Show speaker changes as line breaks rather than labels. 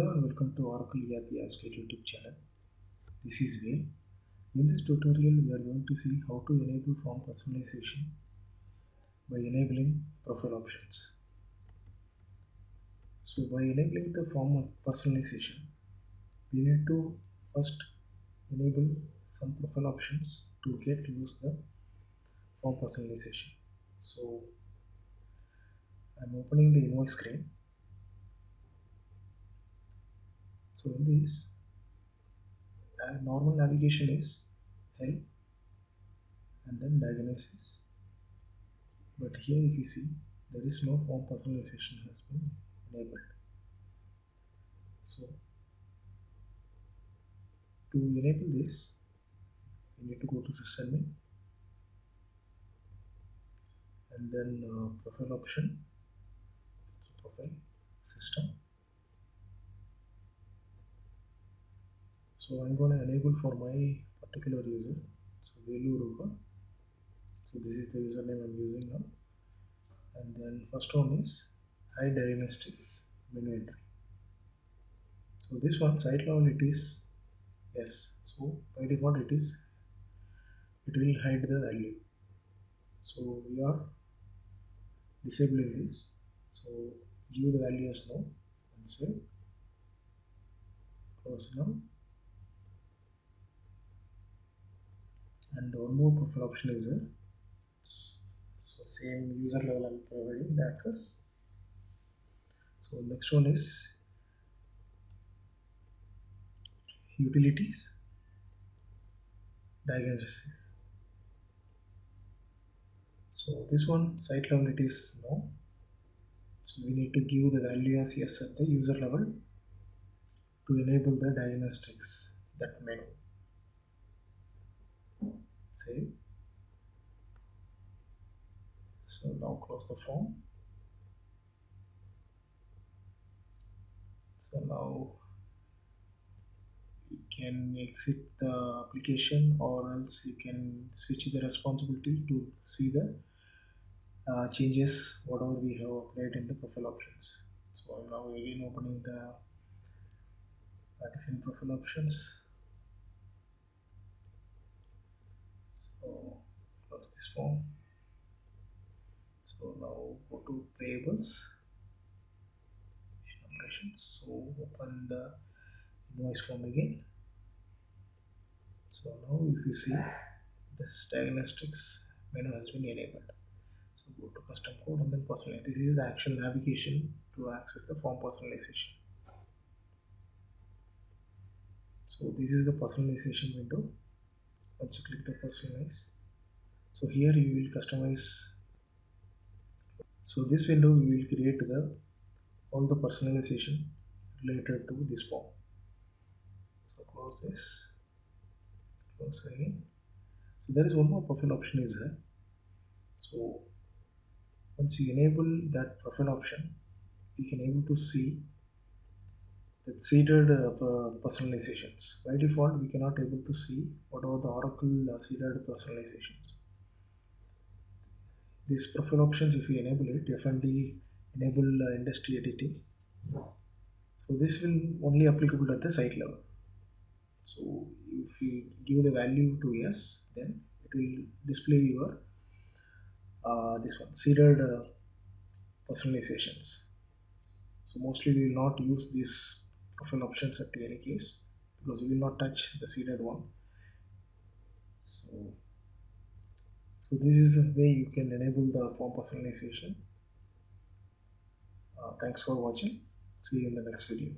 Hello and welcome to Oracle ERP Apps Guide YouTube channel. This is Wayne. In this tutorial, we are going to see how to enable form personalization by enabling profile options. So by enabling the form of personalization, we need to first enable some profile options to get use the form personalization. So I'm opening the invoice screen. So in this, uh, normal navigation is help and then diagnosis. But here if you see, there is no form personalization has been enabled. So to enable this, you need to go to system main and then uh, profile option, so profile system. So I'm going to enable for my particular user. So Veluruga. So this is the username I'm using now. And then first one is hide diagnostics menu entry. So this one site level it is yes. So by default it is it will hide the value. So we are disabling this. So give the value as no and save. Close now. And one more profile option is there so same user level I'm providing the access. So next one is utilities diagnostics. So this one site level it is no. So we need to give the value as yes at the user level to enable the diagnostics that menu save so now close the form so now you can exit the application or else you can switch the responsibility to see the uh, changes whatever we have applied in the profile options. So I'm now again opening the uh, different profile options so close this form so now go to payables so open the invoice form again. So now if you see this diagnostics menu has been enabled. So go to custom code and then personalize. This is actual navigation to access the form personalization. So this is the personalization window you click the personalize so here you will customize. So this window we will create the all the personalization related to this form. So close this. Close again. So there is one more profile option is there. So once you enable that profile option you can able to see the seeded uh, personalizations. By default, we cannot able to see what are the Oracle uh, seeded personalizations. These profile options, if we enable it, definitely enable uh, industry editing. So this will only applicable at the site level. So if you give the value to yes, then it will display your uh, this one seeded personalizations. So mostly we will not use this profile options at any case because we will not touch the seeded one. So so this is the way you can enable the form personalization. Uh, thanks for watching. See you in the next video